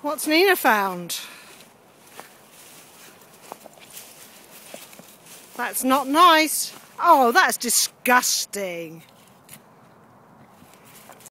What's Nina found? That's not nice. Oh, that's disgusting.